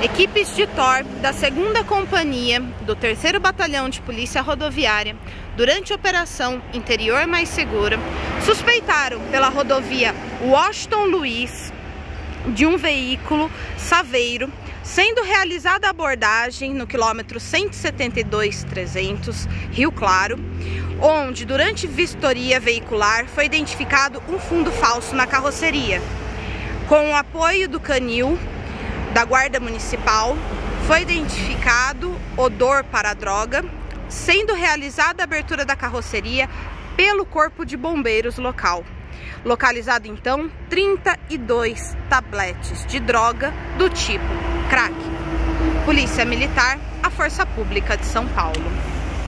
Equipes de TOR da 2 Companhia do 3 Batalhão de Polícia Rodoviária, durante a Operação Interior Mais Segura, suspeitaram pela rodovia Washington Luiz de um veículo saveiro, sendo realizada a abordagem no quilômetro 172-300, Rio Claro, onde, durante vistoria veicular, foi identificado um fundo falso na carroceria. Com o apoio do canil da Guarda Municipal, foi identificado odor para droga, sendo realizada a abertura da carroceria pelo Corpo de Bombeiros local. Localizado então 32 tabletes de droga do tipo crack. Polícia Militar, a Força Pública de São Paulo.